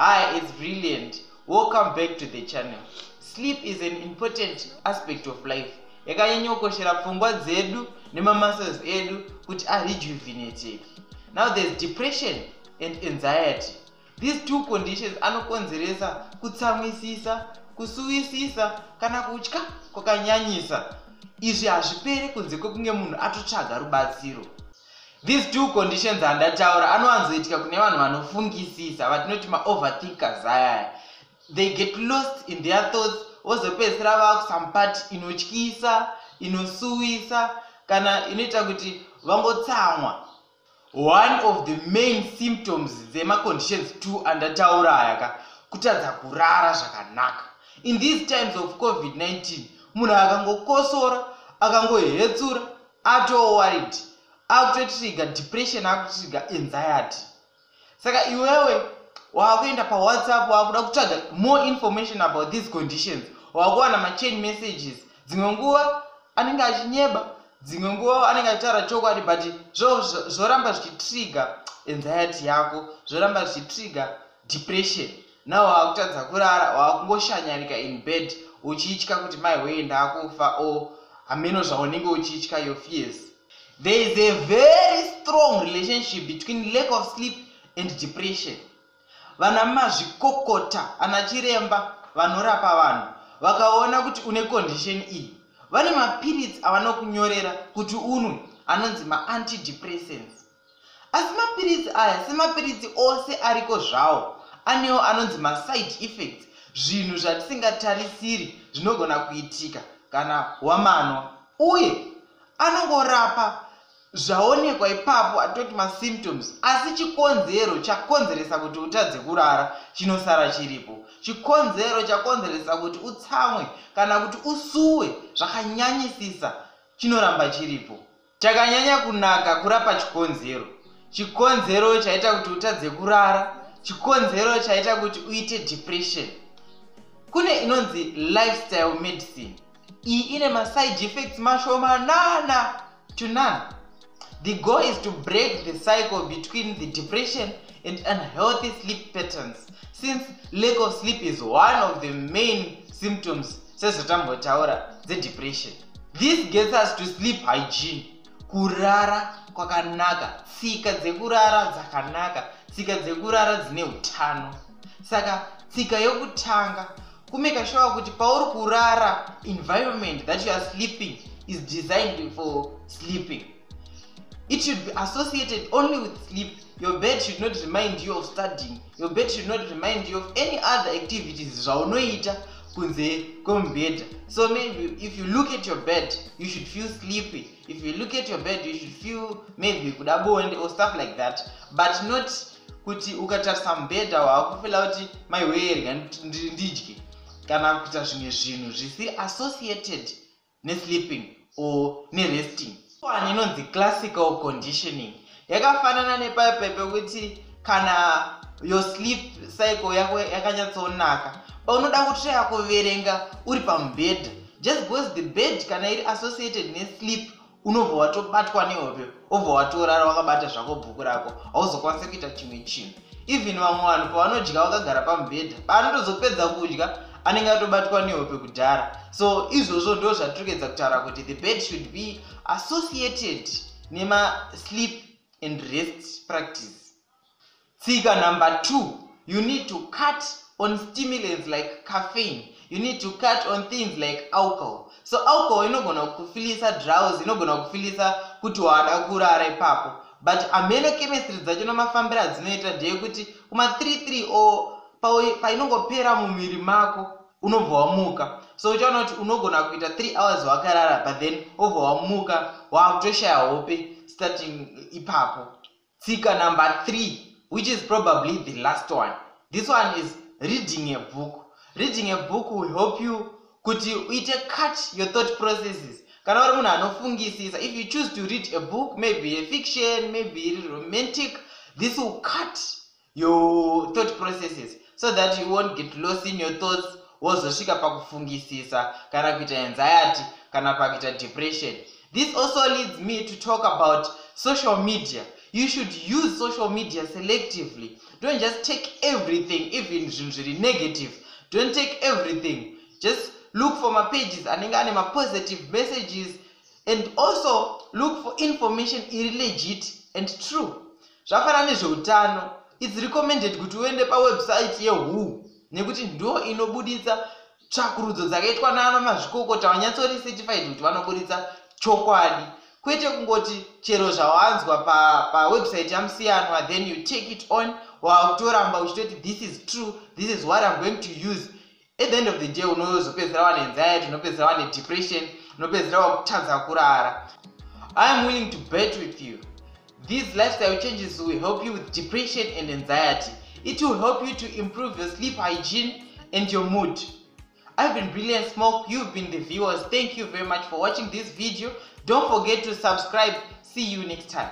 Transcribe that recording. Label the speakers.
Speaker 1: hi it's brilliant. Welcome back to the channel. Sleep is an important aspect of life. Yakanyanyokoshera pfungwa dzedu nemamuscles edu kuti arejuvenateke now there's depression and anxiety. These two conditions anokonzeresa kutsamwisisa kusuwisisa kana kutya kwakanyanyisa. Izvi hazviperi kunze kwekunge munhu atotsvaga rubatsiro these two conditions andataura anowanzoitika kune vanhu vanofungisisa vatinoti maoverthinkers ayaya they get lost in their thoughts vozopedzisira vava kusampati inotyisa inosuwisa kana inoita kuti vangotsamwa. One of the main symptoms dzemaconditions two andataura aya ka kutadza kurara zvakanaka. In these times of covid-19 munhu akangokosora akangohetsura atoworried akutotriga depression akutotriga anxiety. Saka iwewe waakuenda pawhatsapp waakuda kutsvaga more information about these conditions. Waakuwana machain messages. Dzimwe nguva anenge achinyeba dzimwe nguva anenge achitaura chokwadi but zvoramba zvichitriga anxiety yako zvoramba zvichitriga depression. Nawo waakutadza kurara waakungoshanyarika in bed uchitya kuti maiwee ndaakufa o hameno zvaunenge uchitya your fears there is a very strong relationship between lack of sleep and depression. Vana mazvikokota ana chiremba vanorapa vanhu vakaona kuti une condition iyi. Vane mapirits avanokunyorera kuti unwe anonzi maantidepressants. Asi mapirits aya semapirits ose ariko zvawo anewo anonzi maside effects zvinhu zvatisingatarisiri zvinogona kuitika kana wamanwa. Uye anongorapa zvaonekwa ipapo atoti masymptoms asi chikonzero chakonzeresa kuti utadze kurara chinosara chiripo. Chikonzero chakonzeresa kuti utsamwe kana kuti usuwe zvakanyanyisisa chinoramba chiripo. Chakanyanya kunaka kurapa chikonzero. Chikonzero chaita kuti utadze kurara chikonzero chaita kuti uite depression. Kune inonzi lifestyle medicine. Iyi ine maside effects mashomanana to none the goal is to break the cycle between the depression and unhealthy sleep patterns since lack of sleep is one of the main symptoms sezvatambotaura dzedepression this gets us to sleep hygiene kurara kwakanaka tsika dzekurara dzakanaka tsika dzekurara dzine utano. Saka tsika yokutanga kumeka sure kuti pauri kurara environment that you are sleeping is designed for sleeping it should be associated only with sleep. Your bed should not remind you of studying. Your bed should not remind you of any other activities zvaunoita kunze kwemubhedha. So maybe if you look at your bed you should feel sleepy. If you look at your bed you should feel maybe kuda bonde or stuff like that. But not kuti ukatarisa mubhedha waakufila kuti maiweerga ndidye. Kana kuita zvimwe zvinhu zvisiri associated nesleeping or neresting one inonzi classical conditioning. Yakafanana nepaipai pekuti kana your sleep cycle yako yakanyatsonaka paunoda kutraya kuverenga uri pamubhedha just because the bed kana iri associated nesleep unobva watobatwa nehope obva watorara wakabata zvako bhuku rako hauzokwanisi kuita chimwe chinhu. Even vamwe vanhu pavanodya vakagara pamubhedha paanotozopedza kudya anenge atobatwa nehope kudhara. So izvozvo ndo zvatiri kuedza kutaura kuti the bed should be associated nemasleep and rest practice. Tsika number two you need to cut on stimulants like caffeine. You need to cut on things like alcohol. So alcohol inogona kufilisa drowse inogona kufilisa kuti waada kurara ipapo. But ameno chemistry dzacho nemafambiro adzinoita ndeyekuti kuma33 o painongopera mumwiri mako unobva wamuka so uchaona kuti unogona kuita 3 hours wakarara but then obva wamuka waakutoshaya hope starting ipapo. Tsika number 3 which is probably the last one. This one is reading a book. Reading a book will help you kuti uite cut your thought processes. Kana uri munhu anofungisisa if you choose to read a book maybe a fiction maybe romantic this will cut your thought processes so that you won't get lost in your thoughts wozosvika pakufungisisa kana kuita anxiety kana pakuita depression. This also leads me to talk about social media. You should use social media selectively. Don't just take everything even zvinhu zviri negative. Don't take everything. Just look for mapages anenge ane mapositive messages and also look for information iri legit and true. Zvafanana nezveutano. Its recommended kuti uende pawebsite yewho nekuti ndo inobuditsa tsvakurudzo dzakaitwa nana mazvikokota vanyatsori certified kuti vanobuditsa chokwadi. Kwete kungoti chero zvawanzwa pawebsite pa yamusiyanwa then you take it on wakutoramba uchitoti this is true this is what i'm going to use. At the end of the day unozopedzera wane anxiety unopedzera wane depression unopedzera wakutadza kurara. I am willing to bet with you. These lifestyle changes will help you with depression and anxiety it will help you to improve your sleep hygiene and your mood. I've been brilliant smoke. You've been the viewers. Thank you very much for watching this video. Don't forget to subscribe. See you next time